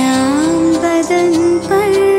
श्यां वदन् पर